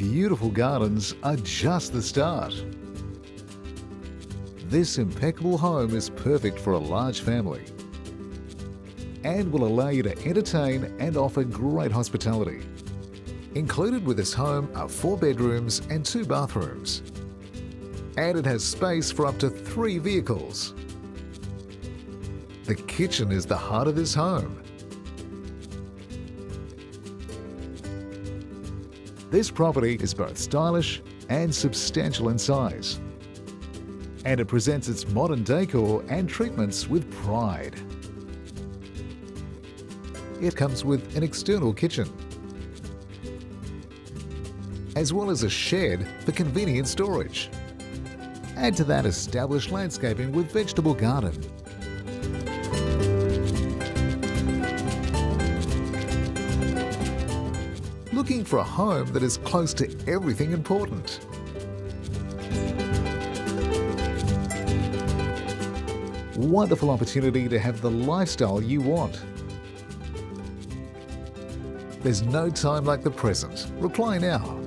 beautiful gardens are just the start. This impeccable home is perfect for a large family and will allow you to entertain and offer great hospitality. Included with this home are four bedrooms and two bathrooms. And it has space for up to three vehicles. The kitchen is the heart of this home. This property is both stylish and substantial in size. And it presents its modern decor and treatments with pride. It comes with an external kitchen, as well as a shed for convenient storage. Add to that established landscaping with vegetable garden. Looking for a home that is close to everything important. Wonderful opportunity to have the lifestyle you want. There's no time like the present. Reply now